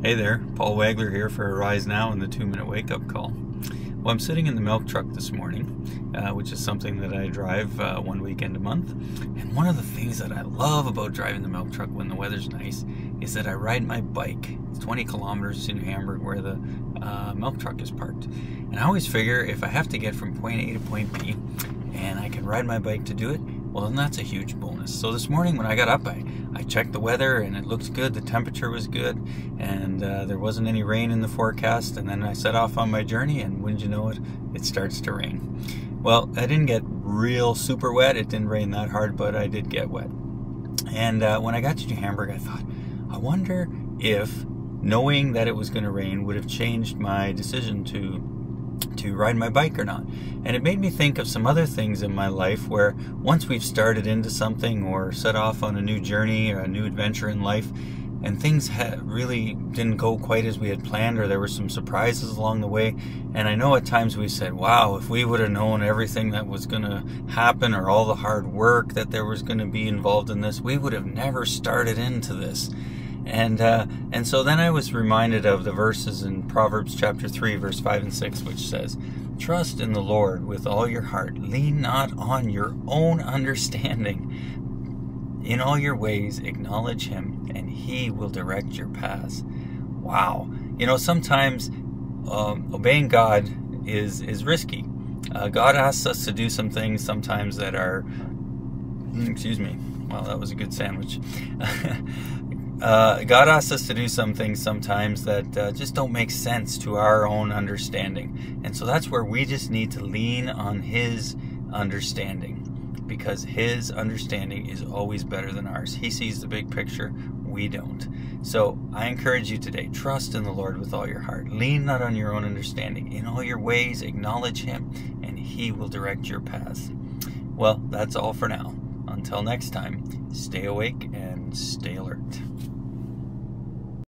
Hey there, Paul Wagler here for Arise Now and the two minute wake up call. Well, I'm sitting in the milk truck this morning, uh, which is something that I drive uh, one weekend a month. And one of the things that I love about driving the milk truck when the weather's nice is that I ride my bike. It's 20 kilometers to New Hamburg where the uh, milk truck is parked. And I always figure if I have to get from point A to point B and I can ride my bike to do it, well, then that's a huge bonus. So this morning when I got up, I, I checked the weather and it looked good. The temperature was good and uh, there wasn't any rain in the forecast. And then I set off on my journey and wouldn't you know it, it starts to rain. Well, I didn't get real super wet. It didn't rain that hard, but I did get wet. And uh, when I got to New Hamburg, I thought, I wonder if knowing that it was going to rain would have changed my decision to to ride my bike or not. And it made me think of some other things in my life where once we've started into something or set off on a new journey or a new adventure in life, and things really didn't go quite as we had planned, or there were some surprises along the way. And I know at times we said, wow, if we would have known everything that was going to happen or all the hard work that there was going to be involved in this, we would have never started into this. And uh, and so then I was reminded of the verses in Proverbs chapter three, verse five and six, which says, "Trust in the Lord with all your heart; lean not on your own understanding. In all your ways, acknowledge Him, and He will direct your paths." Wow, you know sometimes um, obeying God is is risky. Uh, God asks us to do some things sometimes that are, excuse me. Well, that was a good sandwich. Uh, God asks us to do some things sometimes that uh, just don't make sense to our own understanding. And so that's where we just need to lean on His understanding because His understanding is always better than ours. He sees the big picture, we don't. So I encourage you today trust in the Lord with all your heart. Lean not on your own understanding. In all your ways, acknowledge Him, and He will direct your paths. Well, that's all for now. Until next time, stay awake and stay alert.